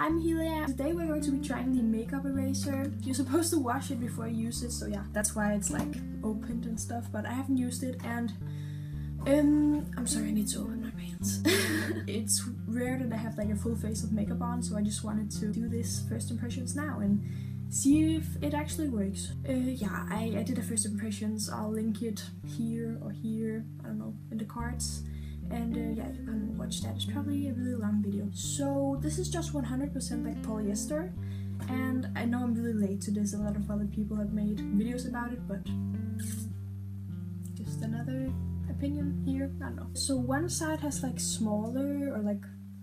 Hi Mihilia! Today we're going to be trying the makeup eraser. You're supposed to wash it before you use it, so yeah, that's why it's like opened and stuff, but I haven't used it and um, I'm sorry, I need to open my pants. it's rare that I have like a full face of makeup on, so I just wanted to do this first impressions now and see if it actually works. Uh, yeah, I, I did a first impressions. I'll link it here or here, I don't know, in the cards. And uh, yeah, you can watch that. It's probably a really long video. So this is just 100% like polyester. And I know I'm really late to this. A lot of other people have made videos about it, but just another opinion here. I don't know. So one side has like smaller or like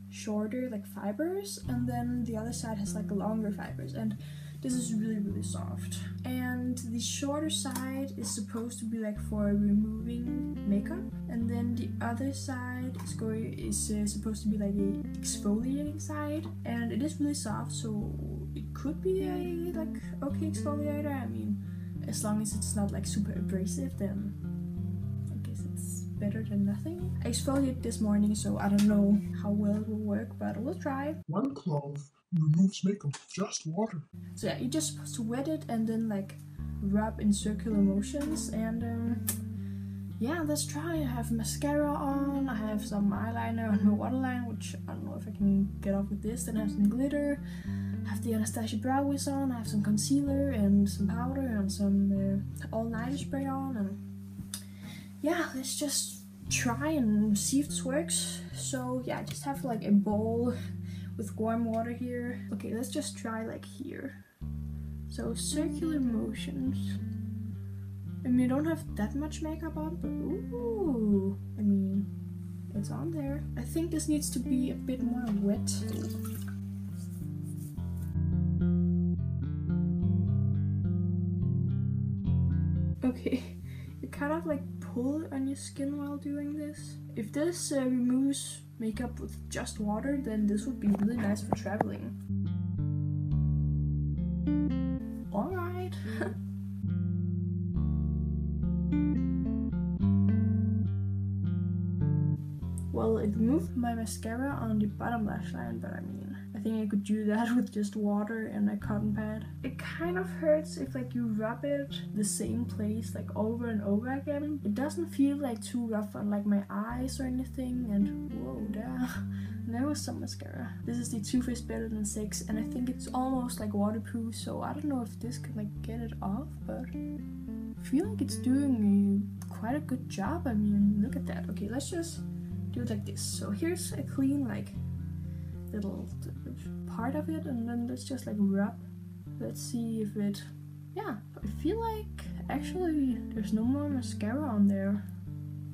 shorter like fibers and then the other side has like longer fibers and this is really really soft. And the shorter side is supposed to be like for removing makeup. And then the other side is going is uh, supposed to be like a exfoliating side. And it is really soft so it could be a like okay exfoliator. I mean as long as it's not like super abrasive then I guess it's better than nothing. I exfoliated this morning so I don't know how well it will work but we'll try. One clove removes makeup, just water. So yeah, you're just supposed to wet it and then like rub in circular motions and um, yeah, let's try. I have mascara on, I have some eyeliner on my waterline, which I don't know if I can get off with this. Then I have some glitter, I have the Anastasia Brow Wiz on, I have some concealer and some powder and some uh, all-nighter spray on and yeah, let's just try and see if this works. So yeah, I just have like a bowl with warm water here. Okay, let's just try like here. So circular motions. I mean, I don't have that much makeup on, but ooh, I mean, it's on there. I think this needs to be a bit more wet. Okay, you kind of like pull on your skin while doing this. If this uh, removes makeup with just water, then this would be really nice for traveling. Alright. well, it removed my mascara on the bottom lash line, but I mean, think I could do that with just water and a cotton pad. It kind of hurts if like you rub it the same place like over and over again. It doesn't feel like too rough on like my eyes or anything and whoa there, there was some mascara. This is the Too Faced Better Than Sex and I think it's almost like waterproof so I don't know if this can like get it off but I feel like it's doing a, quite a good job. I mean look at that. Okay let's just do it like this. So here's a clean like little part of it and then let's just like rub let's see if it yeah I feel like actually there's no more mascara on there.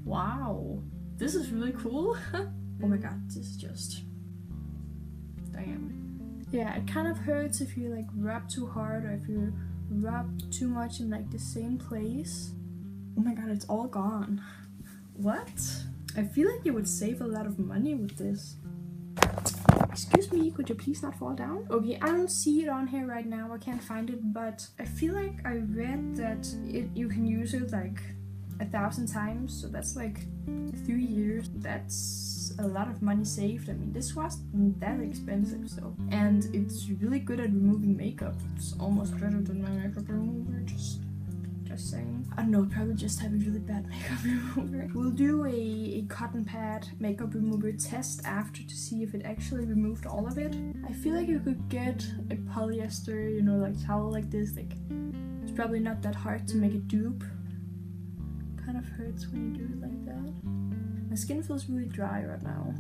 Wow. This is really cool. Oh my god this is just damn. Yeah it kind of hurts if you like rub too hard or if you rub too much in like the same place. Oh my god it's all gone. What? I feel like you would save a lot of money with this Excuse me, could you please not fall down? Okay, I don't see it on here right now, I can't find it, but I feel like I read that it you can use it like a thousand times, so that's like three years. That's a lot of money saved. I mean, this wasn't that expensive, so. And it's really good at removing makeup. It's almost better than my makeup remover, just saying. I don't know, probably just have a really bad makeup remover. We'll do a, a cotton pad makeup remover test after to see if it actually removed all of it. I feel like you could get a polyester, you know, like towel like this. Like, it's probably not that hard to make a dupe. Kind of hurts when you do it like that. My skin feels really dry right now.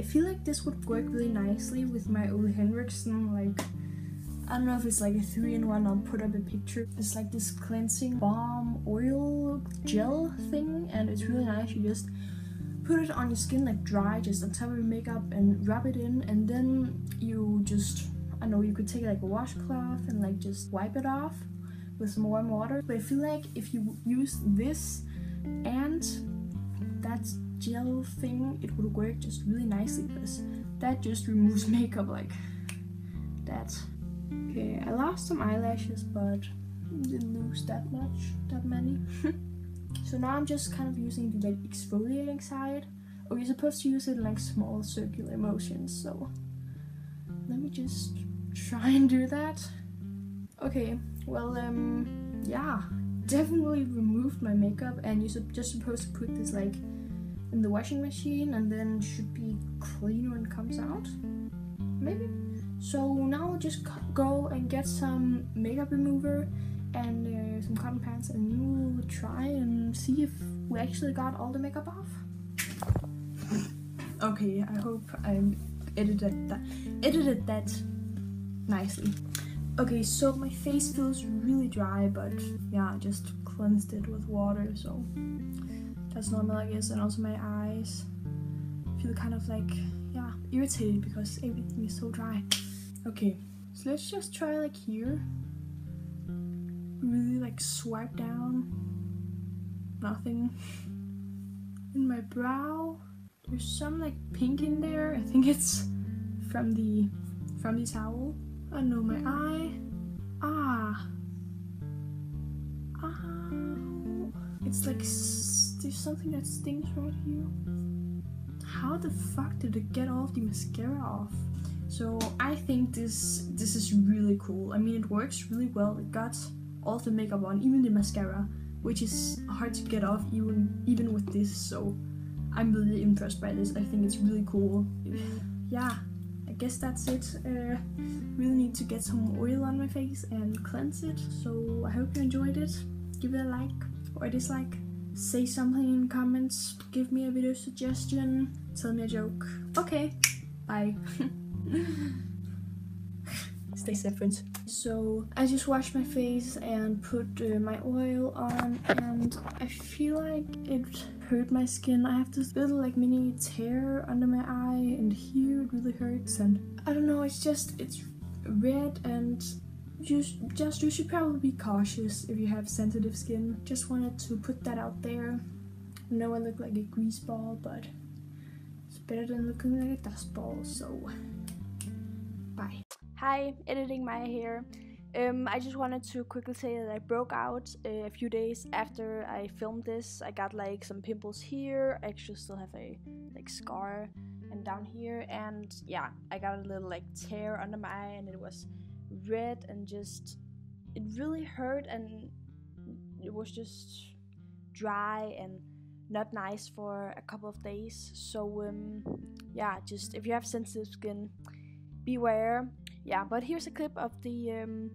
I feel like this would work really nicely with my Ole Henriksen, like, I don't know if it's like a 3-in-1, I'll put up a picture. It's like this cleansing balm oil gel thing, and it's really nice. You just put it on your skin like dry, just on top of your makeup, and rub it in, and then you just, I know, you could take like a washcloth and like just wipe it off with some warm water. But I feel like if you use this and that gel thing, it would work just really nicely because that just removes makeup like that. Okay, I lost some eyelashes, but didn't lose that much, that many. so now I'm just kind of using the like exfoliating side. Oh, you're supposed to use it in like small circular motions, so let me just try and do that. Okay, well, um, yeah, definitely removed my makeup, and you're just supposed to put this like in the washing machine, and then should be clean when it comes out. Maybe. So now just go and get some makeup remover and uh, some cotton pads, and we'll try and see if we actually got all the makeup off. Okay, I hope I edited that edited that nicely. Okay, so my face feels really dry, but yeah, I just cleansed it with water, so that's normal, I guess. And also my eyes feel kind of like yeah irritated because everything is so dry. Okay, so let's just try like here. Really like swipe down. Nothing. In my brow, there's some like pink in there. I think it's from the from the towel. I know my eye. Ah. Ah. It's like there's something that stings right here. How the fuck did it get all of the mascara off? So I think this this is really cool. I mean it works really well. It got all the makeup on, even the mascara, which is hard to get off even even with this. So I'm really impressed by this. I think it's really cool. yeah, I guess that's it. Uh, really need to get some oil on my face and cleanse it. So I hope you enjoyed it. Give it a like or a dislike. Say something in comments. Give me a video suggestion. Tell me a joke. Okay, bye. Stay safe, friends. So I just washed my face and put uh, my oil on, and I feel like it hurt my skin. I have this little like mini tear under my eye, and here it really hurts. And I don't know. It's just it's red and just just you should probably be cautious if you have sensitive skin. Just wanted to put that out there. I know I look like a grease ball, but it's better than looking like a dust ball. So bye. Hi, editing Maya here. Um, I just wanted to quickly say that I broke out uh, a few days after I filmed this. I got like some pimples here. I actually still have a like scar and down here, and yeah, I got a little like tear under my eye, and it was red and just it really hurt, and it was just dry and not nice for a couple of days. So um, yeah, just if you have sensitive skin, beware. Yeah but here's a clip of the um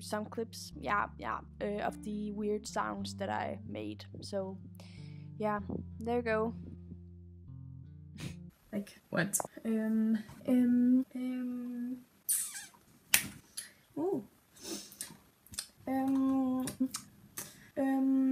some clips yeah yeah uh, of the weird sounds that i made. So yeah there you go. Like what? Um um um Oh. Um, um,